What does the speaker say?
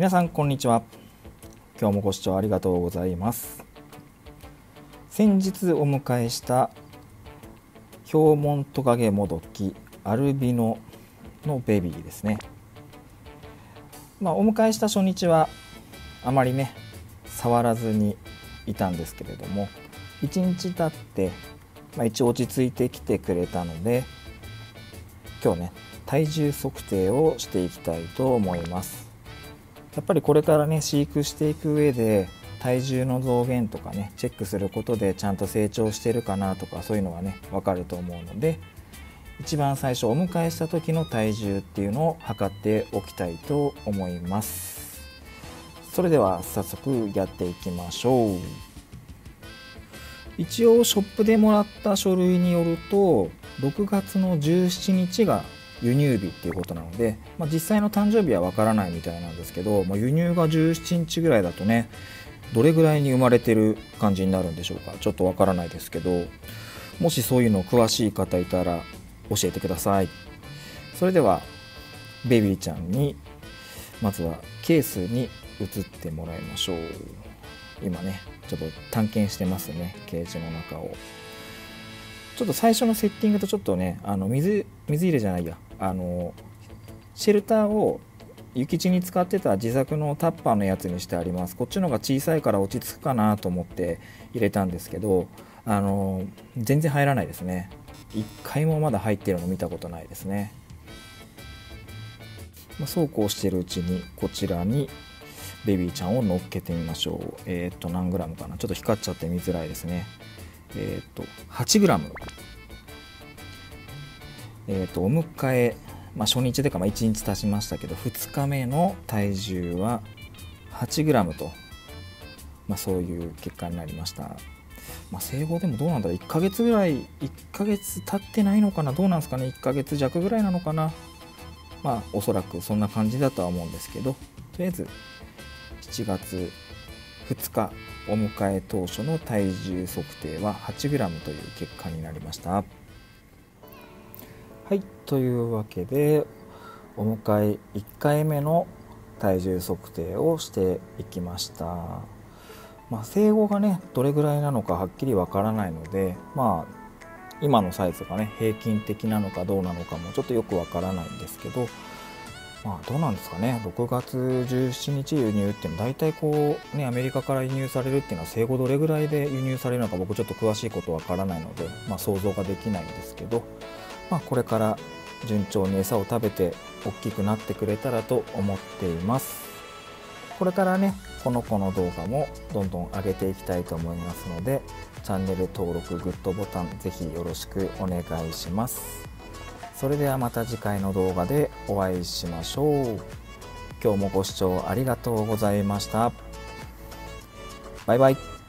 皆さんこんにちは。今日もご視聴ありがとうございます。先日お迎えしたヒョウモントカゲモドキアルビノのベビーですね。まあ、お迎えした初日はあまりね触らずにいたんですけれども1日経って、まあ、一応落ち着いてきてくれたので今日ね体重測定をしていきたいと思います。やっぱりこれからね飼育していく上で体重の増減とかねチェックすることでちゃんと成長してるかなとかそういうのがね分かると思うので一番最初お迎えした時の体重っていうのを測っておきたいと思います。それでは早速やっていきましょう。一応ショップでもらった書類によると6月の17日が輸入日っていうことなので、まあ、実際の誕生日はわからないみたいなんですけど、まあ、輸入が17日ぐらいだとねどれぐらいに生まれてる感じになるんでしょうか。ちょっとわからないですけどもしそういうの詳しい方いたら教えてください。それではベビーちゃんにまずはケースに移ってもらいましょう。今ねちょっと探検してますねケージの中を。ちょっと最初のセッティングとちょっとねあの水水入れじゃないや。あのシェルターを諭吉に使ってた自作のタッパーのやつにしてあります。こっちの方が小さいから落ち着くかなと思って入れたんですけどあの全然入らないですね。1回もまだ入ってるの見たことないですね、ま、そうこうしてるうちにこちらにベビーちゃんを乗っけてみましょう。えっ、と何グラムかな。ちょっと光っちゃって見づらいですね。えっ、と8グラム。えっ、とお迎えまあ、初日でかまあ1日経ちましたけど2日目の体重は 8g と、まあ、そういう結果になりました。まあ、生後でもどうなんだろう？1ヶ月ぐらい1ヶ月経ってないのかな？どうなんですかね？1ヶ月弱ぐらいなのかな？まあおそらくそんな感じだとは思うんですけどとりあえず7月2日お迎え当初の体重測定は 8g という結果になりました。はい。というわけでお迎え1回目の体重測定をしていきました。まあ、生後がねどれぐらいなのかはっきりわからないのでまあ今のサイズがね平均的なのかどうなのかもちょっとよくわからないんですけどまあどうなんですかね。6月17日輸入っていうのは大体こうねアメリカから輸入されるっていうのは生後どれぐらいで輸入されるのか僕ちょっと詳しいことわからないので、まあ、想像ができないんですけど、まあ、これから順調に餌を食べて大きくなってくれたらと思っています。これからねこの子の動画もどんどん上げていきたいと思いますのでチャンネル登録グッドボタンぜひよろしくお願いします。それではまた次回の動画でお会いしましょう。今日もご視聴ありがとうございました。バイバイ。